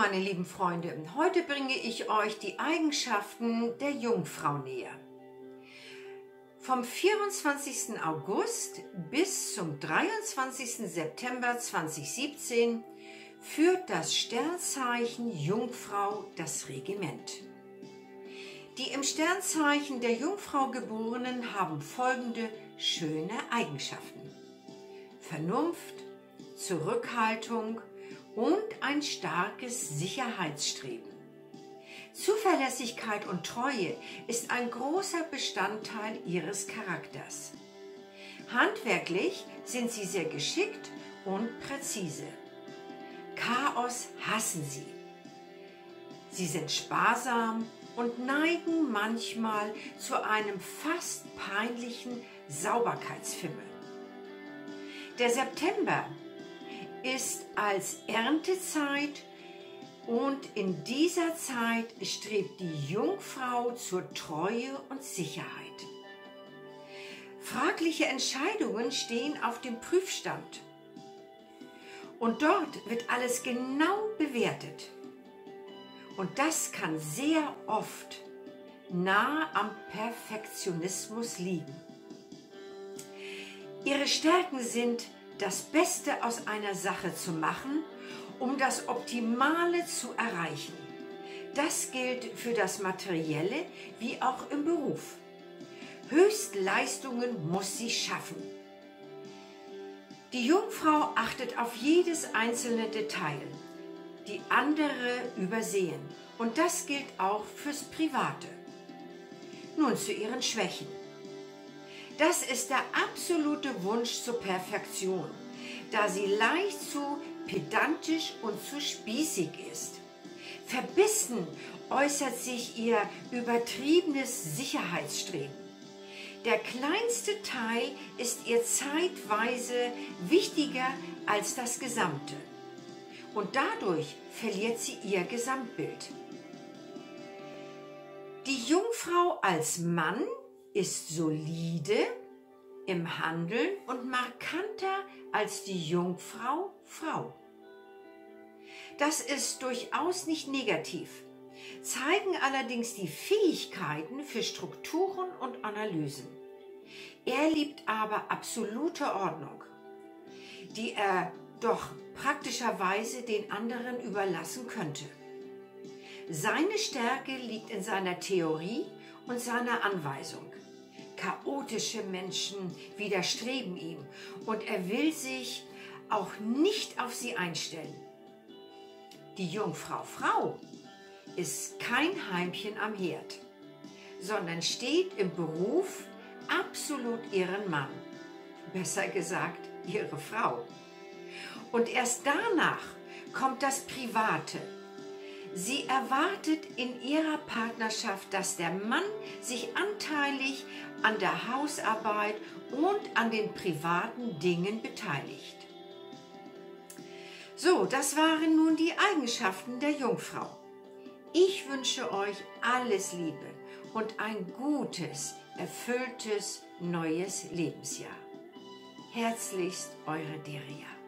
meine lieben Freunde, heute bringe ich euch die Eigenschaften der Jungfrau näher. Vom 24. August bis zum 23. September 2017 führt das Sternzeichen Jungfrau das Regiment. Die im Sternzeichen der Jungfrau Geborenen haben folgende schöne Eigenschaften. Vernunft, Zurückhaltung und ein starkes Sicherheitsstreben. Zuverlässigkeit und Treue ist ein großer Bestandteil ihres Charakters. Handwerklich sind sie sehr geschickt und präzise. Chaos hassen sie. Sie sind sparsam und neigen manchmal zu einem fast peinlichen Sauberkeitsfimmel. Der September ist als Erntezeit und in dieser Zeit strebt die Jungfrau zur Treue und Sicherheit. Fragliche Entscheidungen stehen auf dem Prüfstand. Und dort wird alles genau bewertet. Und das kann sehr oft nahe am Perfektionismus liegen. Ihre Stärken sind, das Beste aus einer Sache zu machen um das Optimale zu erreichen. Das gilt für das Materielle wie auch im Beruf. Höchstleistungen muss sie schaffen. Die Jungfrau achtet auf jedes einzelne Detail, die andere übersehen. Und das gilt auch fürs Private. Nun zu ihren Schwächen. Das ist der absolute Wunsch zur Perfektion, da sie leicht zu pedantisch und zu spießig ist. Verbissen äußert sich ihr übertriebenes Sicherheitsstreben. Der kleinste Teil ist ihr zeitweise wichtiger als das Gesamte. Und dadurch verliert sie ihr Gesamtbild. Die Jungfrau als Mann ist solide im Handeln und markanter als die Jungfrau Frau. Das ist durchaus nicht negativ, zeigen allerdings die Fähigkeiten für Strukturen und Analysen. Er liebt aber absolute Ordnung, die er doch praktischerweise den anderen überlassen könnte. Seine Stärke liegt in seiner Theorie und seiner Anweisung. Chaotische Menschen widerstreben ihm und er will sich auch nicht auf sie einstellen. Die Jungfrau Frau ist kein Heimchen am Herd, sondern steht im Beruf absolut ihren Mann, besser gesagt ihre Frau. Und erst danach kommt das Private. Sie erwartet in ihrer Partnerschaft, dass der Mann sich anteilig an der Hausarbeit und an den privaten Dingen beteiligt. So, das waren nun die Eigenschaften der Jungfrau. Ich wünsche euch alles Liebe und ein gutes, erfülltes neues Lebensjahr. Herzlichst eure Deria.